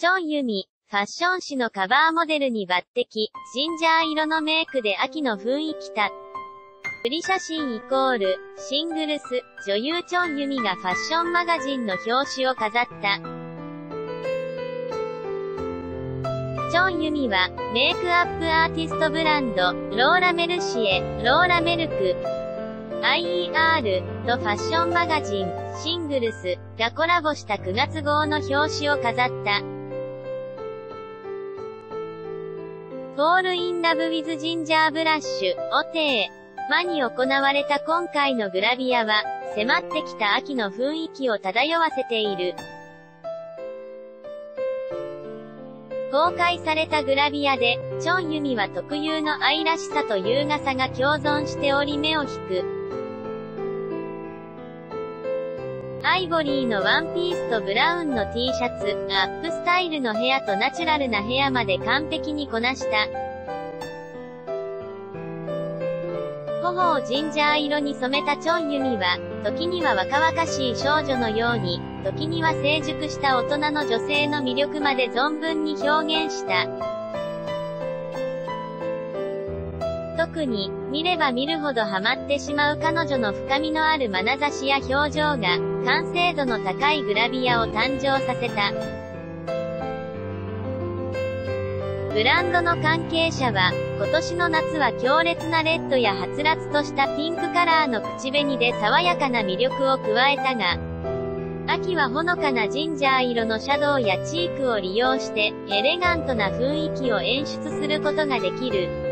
チョンユミ、ファッション誌のカバーモデルに抜擢、ジンジャー色のメイクで秋の雰囲気た。プリ写真イコール、シングルス、女優チョンユミがファッションマガジンの表紙を飾った。チョンユミは、メイクアップアーティストブランド、ローラメルシエ、ローラメルク、IER とファッションマガジン、シングルスがコラボした9月号の表紙を飾った。フォールインラブウィズジンジャーブラッシュ、をて間に行われた今回のグラビアは、迫ってきた秋の雰囲気を漂わせている。公開されたグラビアで、チョンユミは特有の愛らしさと優雅さが共存しており目を引く。アイボリーのワンピースとブラウンの T シャツ、アップスタイルのヘアとナチュラルなヘアまで完璧にこなした。頬をジンジャー色に染めたチョンユミは、時には若々しい少女のように、時には成熟した大人の女性の魅力まで存分に表現した。特に、見れば見るほどハマってしまう彼女の深みのある眼差しや表情が、完成度の高いグラビアを誕生させた。ブランドの関係者は、今年の夏は強烈なレッドやはつらつとしたピンクカラーの口紅で爽やかな魅力を加えたが、秋はほのかなジンジャー色のシャドウやチークを利用して、エレガントな雰囲気を演出することができる。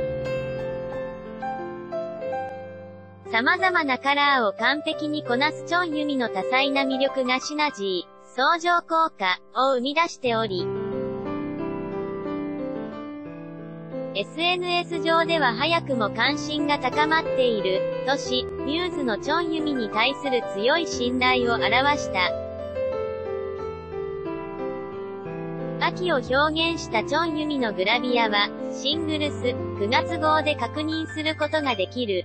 様々なカラーを完璧にこなすチョンユミの多彩な魅力がシナジー、相乗効果を生み出しており、SNS 上では早くも関心が高まっている、とし、ミューズのチョンユミに対する強い信頼を表した。秋を表現したチョンユミのグラビアは、シングルス、9月号で確認することができる。